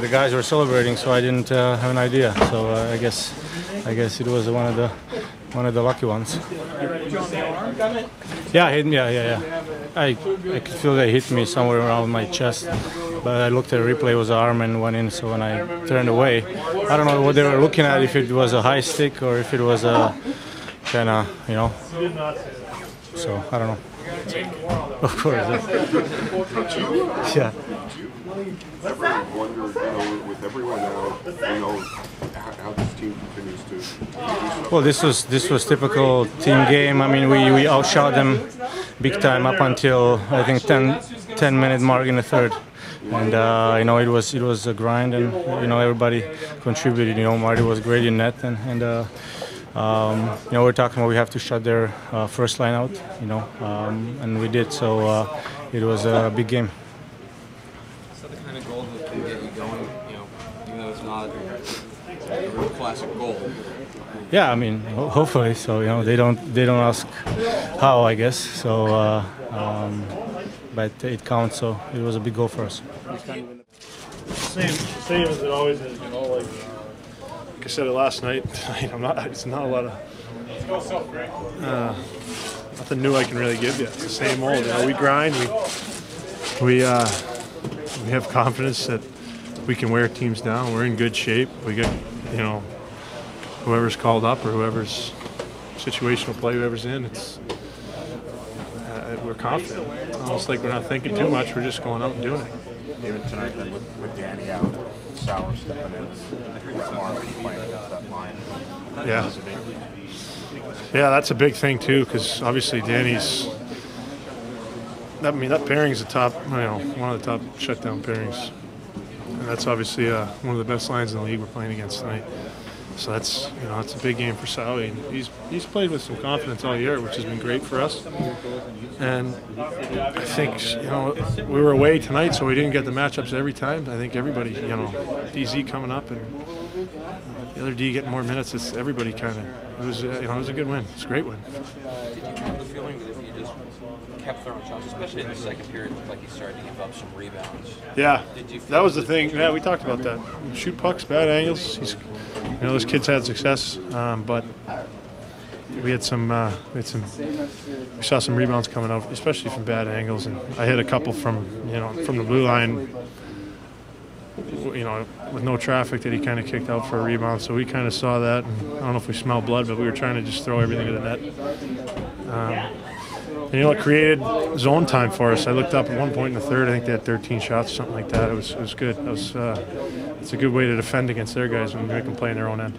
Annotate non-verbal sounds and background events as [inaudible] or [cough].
the guys were celebrating, so I didn't uh, have an idea. So uh, I guess I guess it was one of the one of the lucky ones. Yeah, hit me. Yeah, yeah, yeah. I I could feel they hit me somewhere around my chest, but I looked at the replay, it was arm and went in. So when I turned away, I don't know what they were looking at. If it was a high stick or if it was a kind of you know. So I don't know. [laughs] Of course. [laughs] Yeah. Ever wonder, you know, with everyone out, you know, how, how this team continues to. Well, this was this was typical team game. I mean, we, we outshot them big time up until I think 10, 10 minute mark in the third, and uh, you know it was it was a grind, and you know everybody contributed. You know, Marty was great in net, and and. Uh, um, you know, we're talking about we have to shut their uh, first line out, you know, um, and we did. So uh, it was a big game. Is that the kind of goal that can get you going, you know, even though it's not a classic goal? Yeah, I mean, ho- hopefully. So you know, they don't they don't ask how, I guess. So, uh, um, but it counts. So it was a big goal for us. Same, same as it always is. You know, like, like I said it last night. [laughs] Tonight, I'm not. It's not a lot of. Uh, nothing new I can really give you. It's the same old. You know, we grind. We we uh, we have confidence that we can wear teams down. We're in good shape. We get you know whoever's called up or whoever's situational play, whoever's in. It's uh, we're confident. Almost like we're not thinking too much. We're just going out and doing it. Even tonight, with, with Danny out, Sauer stepping in, Mark playing that line. Yeah. Yeah, that's a big thing too, because obviously Danny's. I mean, that pairing's the top, you know, one of the top shutdown pairings, and that's obviously uh, one of the best lines in the league we're playing against tonight. So that's you know, it's a big game for Sally. He's he's played with some confidence all year, which has been great for us. And I think you know we were away tonight, so we didn't get the matchups every time. I think everybody, you know, DZ coming up and the other D getting more minutes. It's everybody kind of. It was you know it was a good win. It's a great win. Did you have the feeling that if you just kept throwing shots, especially in the second period, it looked like you started to give up some rebounds? Yeah, Did you feel that was the thing. Yeah, we talked about that. Shoot pucks, bad angles. He's, you know, those kids had success, um, but we had some, uh, we had some, we saw some rebounds coming out, especially from bad angles, and I hit a couple from, you know, from the blue line. You know, with no traffic, that he kind of kicked out for a rebound. So we kind of saw that. And I don't know if we smelled blood, but we were trying to just throw everything to the net. Um, and you know, it created zone time for us. I looked up at one point in the third. I think they had 13 shots, something like that. It was it was good. It was uh, it's a good way to defend against their guys when make them play in their own end.